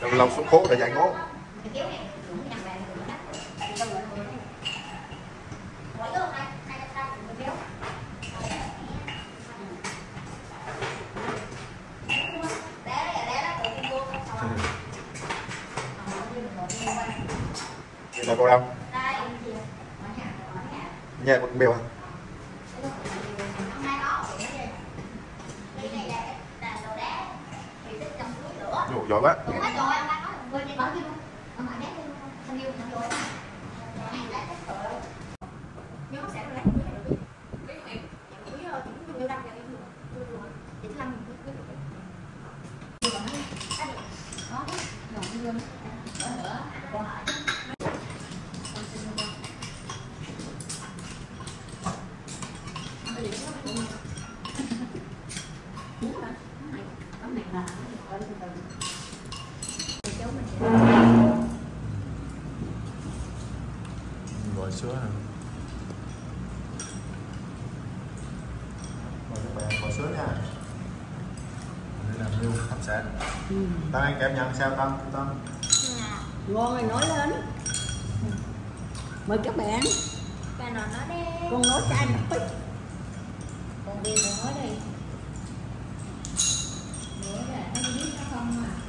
lâu lâu xuống phố để dạy ngố Đây là cô đâu? Nhà một mèo à? giỏi quá nhiều hấp sệt ừ. Tâm ăn kẹp nhận sao Tâm? Tâm? Dạ. Ngon rồi nói lên. Mời các bạn. Bà nói đi. Con nói cho anh con Còn điều nói đi. Để là nó biết nó không à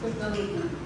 Cortando tudo.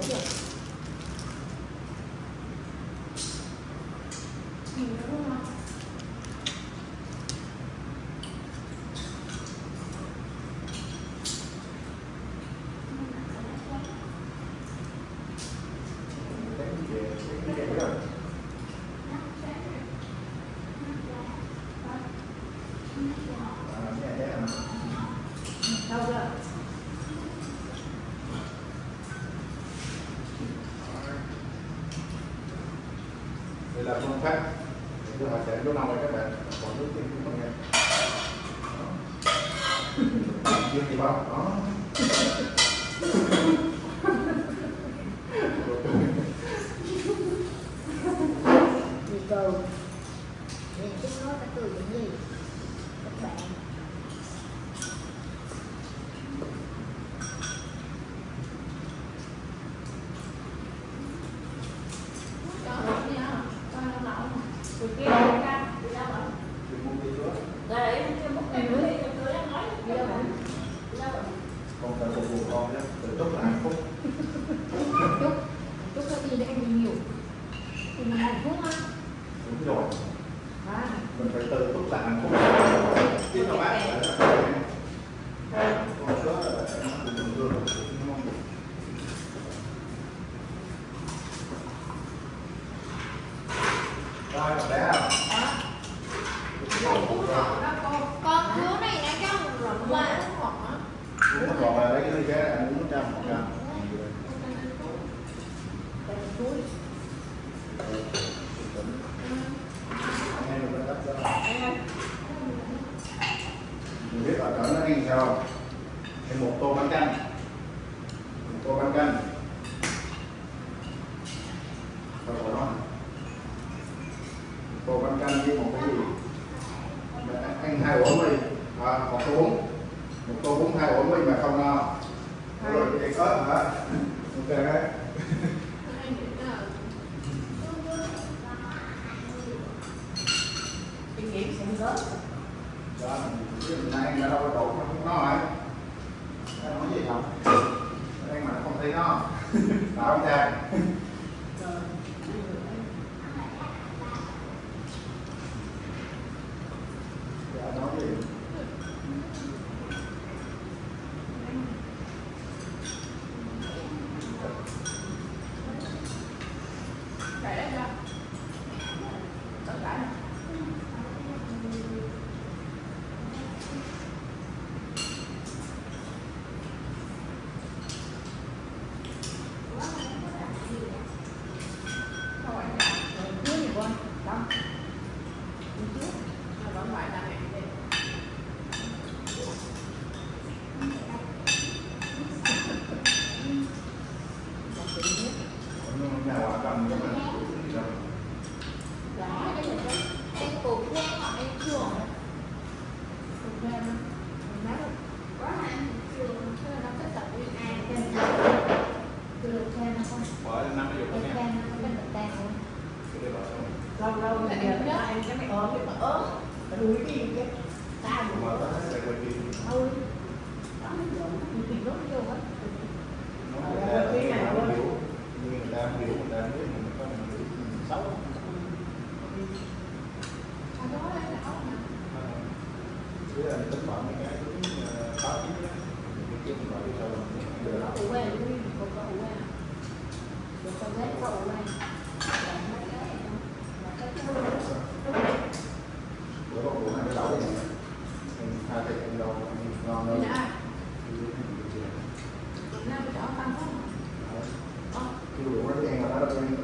求证。không khác tôi họ sẽ lúc nào các bạn. Còn nước tiên cũng không nghe. Chưa thì bao. Đó. Gì cầu. Mình cứ nói cái từ những gì? chuối Anh biết là nó đi sao We're working on other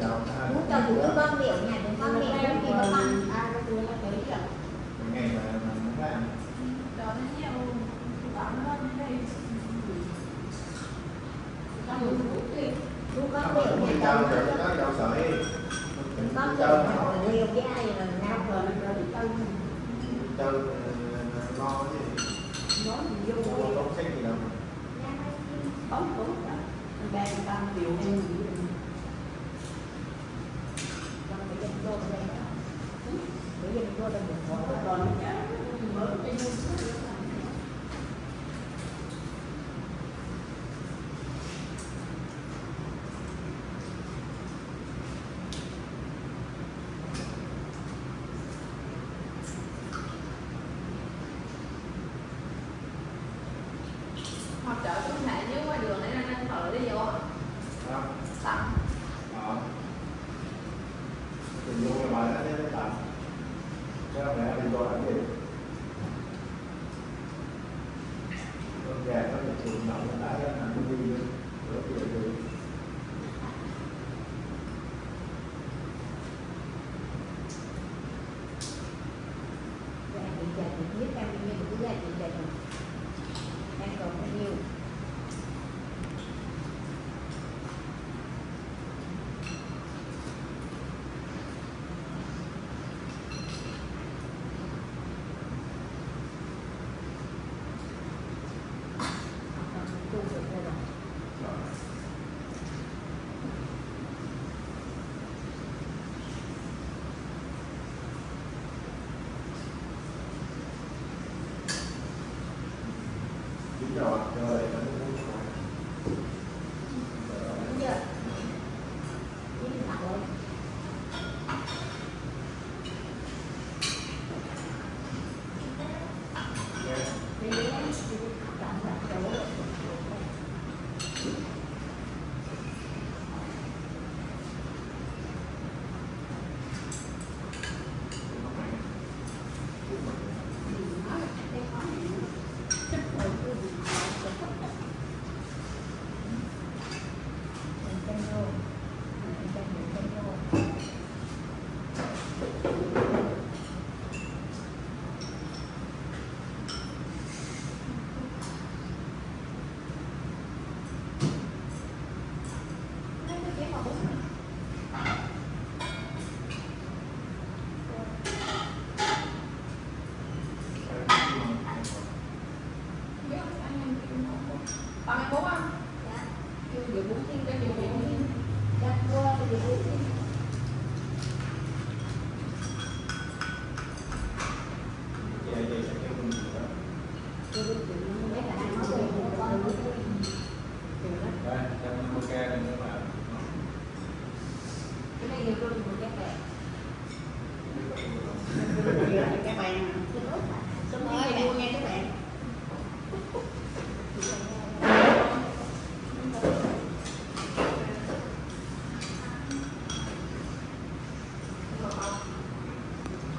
muốn chồng của con con biểu nhà của con biểu thì con ăn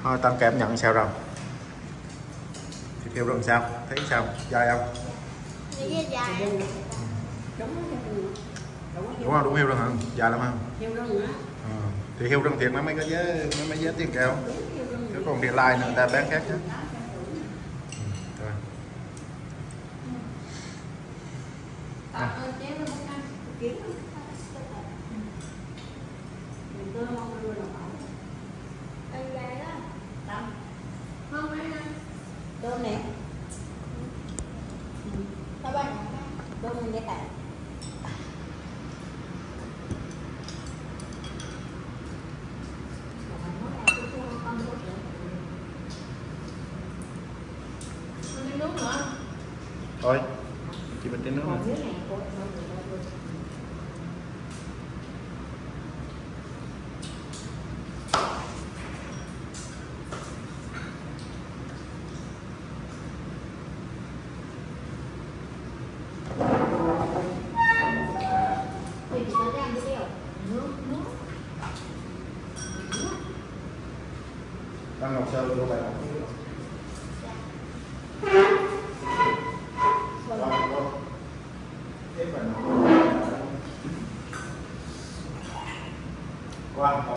thôi tam cảm nhận sao rồi. Thì kêu rồi sao? Thấy sao? Dài không? Đúng không? Đúng heo rừng hả? Dài lắm không heo ờ. thì heo rừng thiệt nó mới có giá mới, mới giá tiền cao cái còn điện lai like người ta bán khác chứ. Đăng Ngọc Sơn vô bài học. Qua, qua.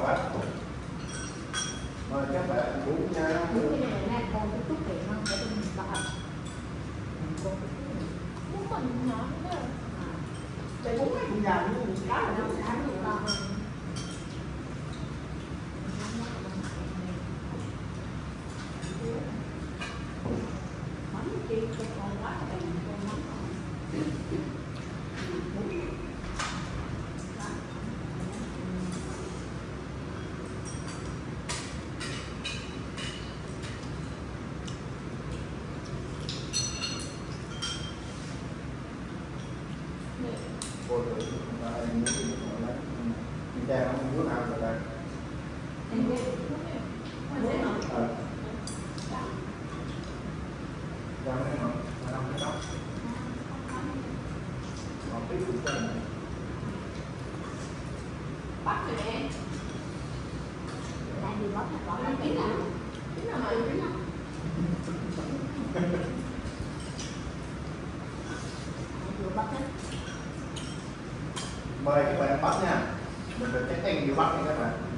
bắt rồi em. Tại vì bắt là bỏ cái tiếng nào? Tiếng nào mà tiếng nào mời các bạn bắt nha. Mình được test tay nhiều bắt nha các bạn.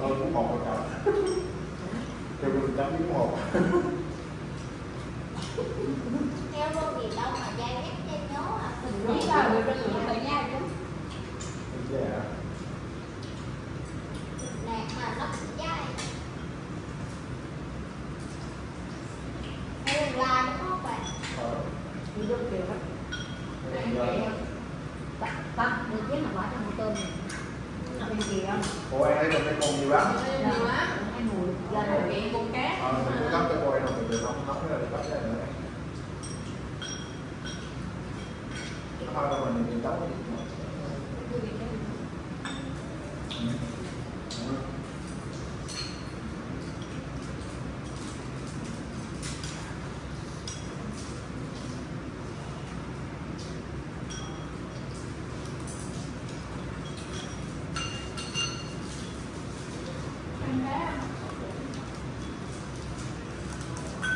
Ờ, cũng một rồi cả. Kêu mình chấm cũng một.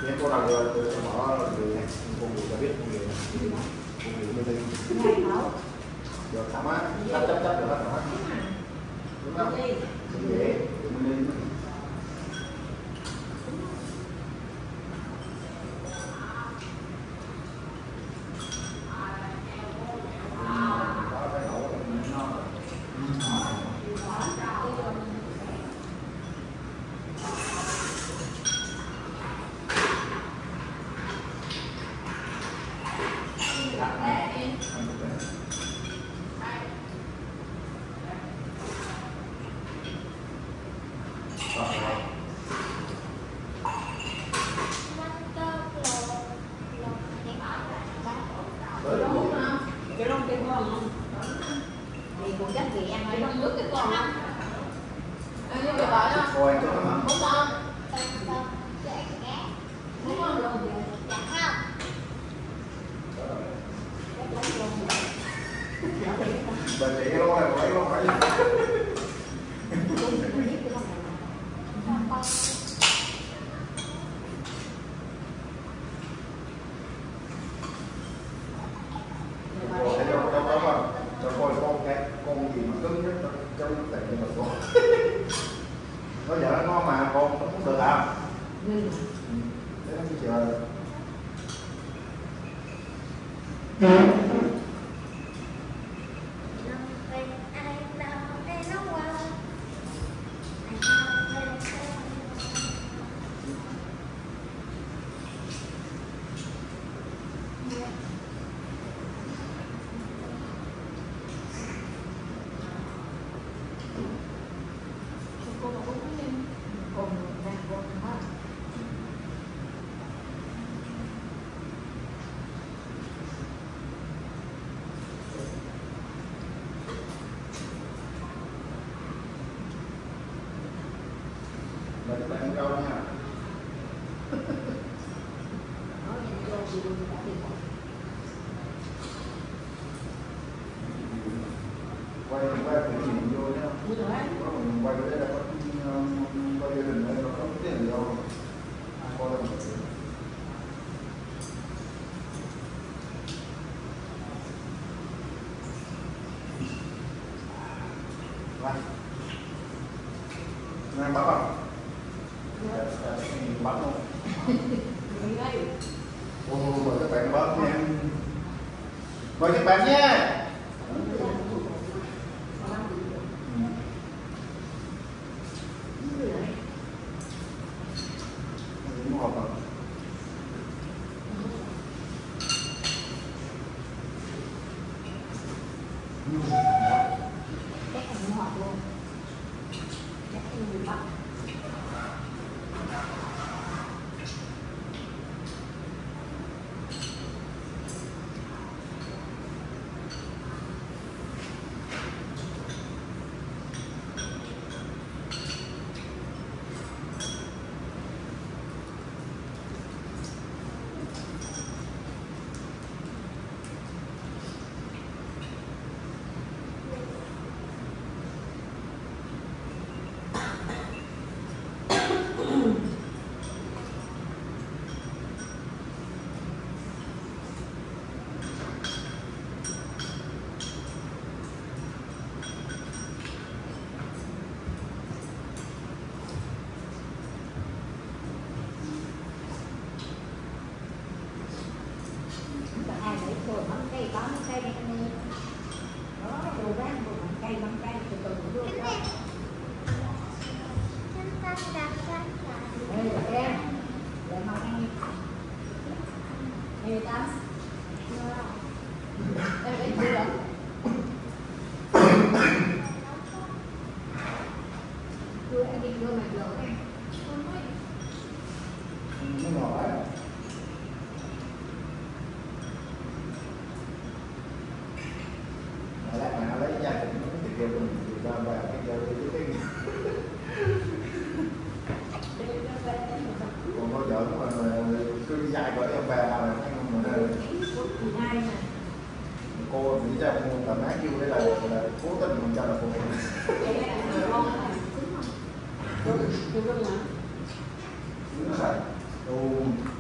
nên cô nào rồi tôi sẽ bỏ người này không người ta biết không người không người mới lên được thảm á chấp chấp được thảm á đúng không? Dễ, vậy đúng quay cái đấy là là là má kêu đây là, là cố tình mình cho là phụ nữ. Dạ, dạ, dạ. Đúng rồi. Đúng rồi.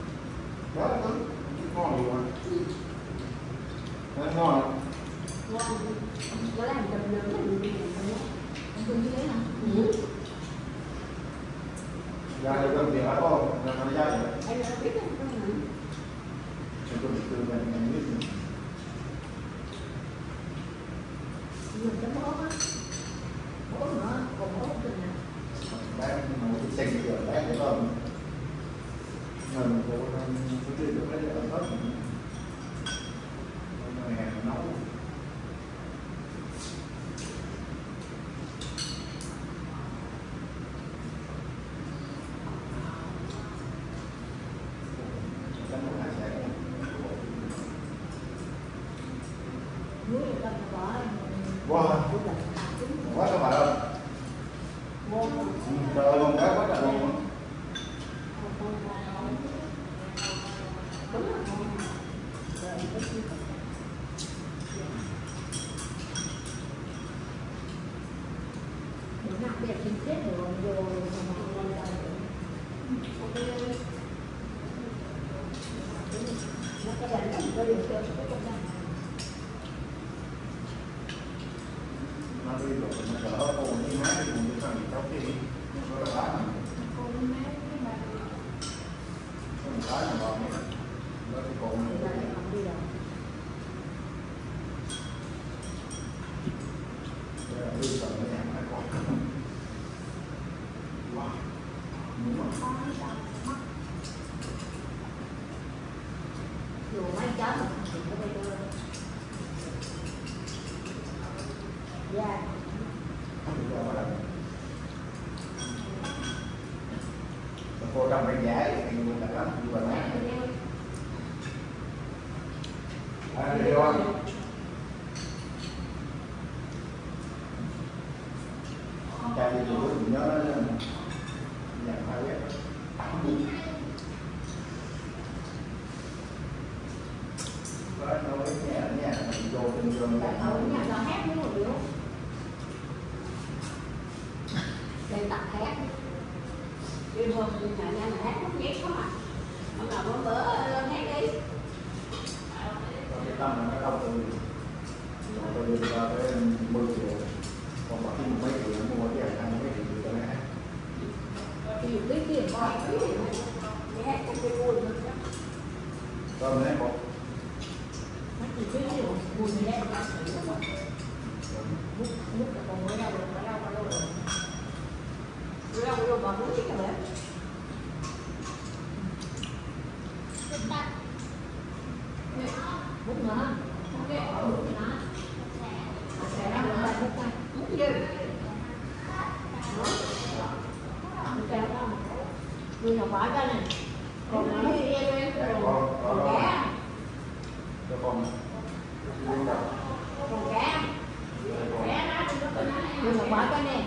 nè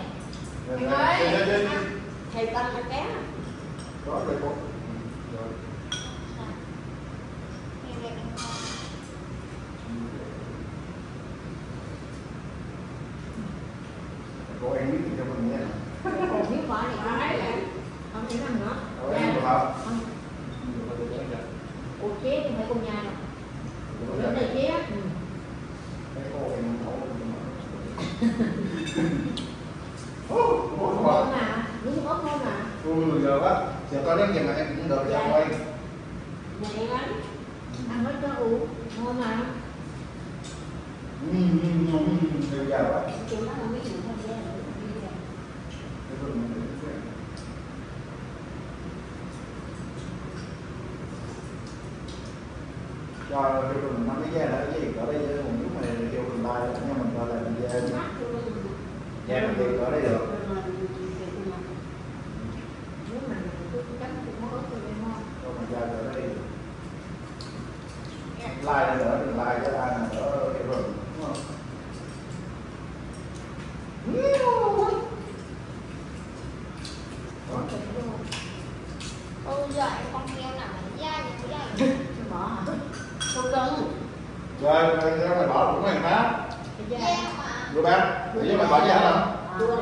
Thầy ơi Thầy tâm là ké Đó rồi cô Cô em biết thì cho mình nhé Cô biết bỏ này con ấy Không thể ăn nữa. Cô không? Không Ủa thì phải cùng nhà cô lùi giờ á giờ con đến nhà mà em cũng được cho quay nhẹ lắm. Ăn hết cho uống ngon mà. Hãy subscribe cho kênh Ghiền Mì Gõ Để không bỏ lỡ những video hấp dẫn mình năm cái da là cái gì? Ở đây mình lúc mà kêu mình bay nhưng mình gọi là dạ, mình về mình đi ở đây Ôi giời, con heo nào dạ mà da như thế này Bỏ Rồi, ra mày bỏ cũng rồi hả? Dạ Rồi ba, tự mày bỏ ra hả? Đưa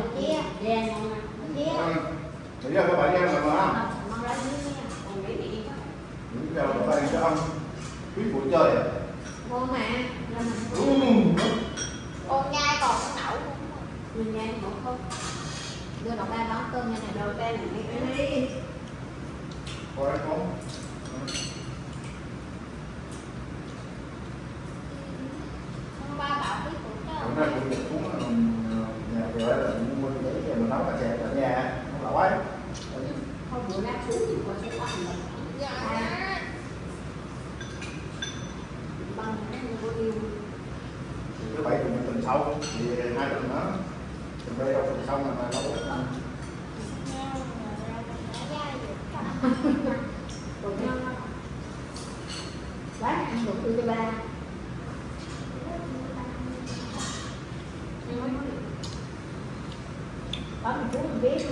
cũng không biết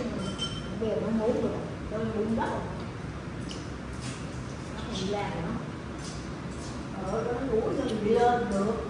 về nó muốn được tôi muốn đâu nó không làm nữa ở đó núi mình đi lên được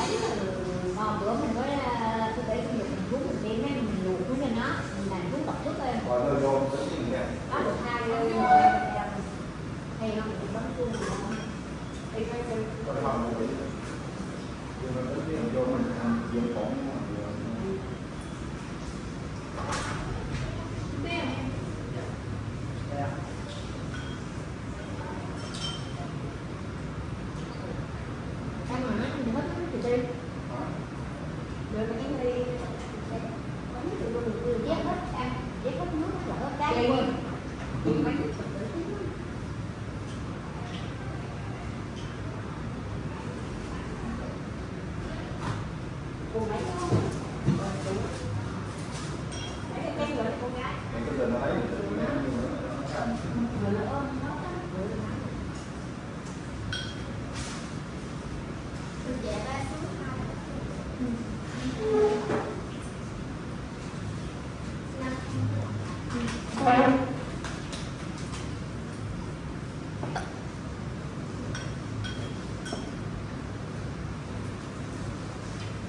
아니면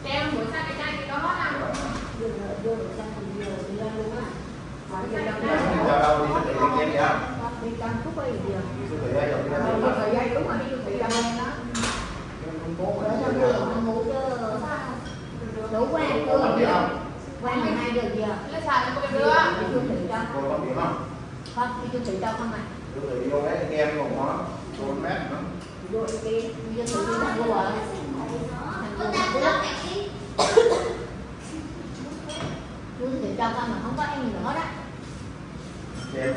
em muốn sang cái chai cái đó ăn. Được được được sang còn nhiều thì lên đúng không ạ còn nhiều đâu đâu đi từ từ em nhá đi cam phúc ấy nhiều đi từ từ ấy từ dây đúng rồi đi từ dây em đó không cố đó sao được không ngủ chứ đủ quen cơ quen mười hai giờ lấy xài cho cô đưa cô có điểm không không đi chương trình đâu không ạ tôi gửi vô đấy anh em còn nó còn mát nó rồi cái dân tụi tôi đang vô ạ chú thì cho con mà không có em nữa đó. Em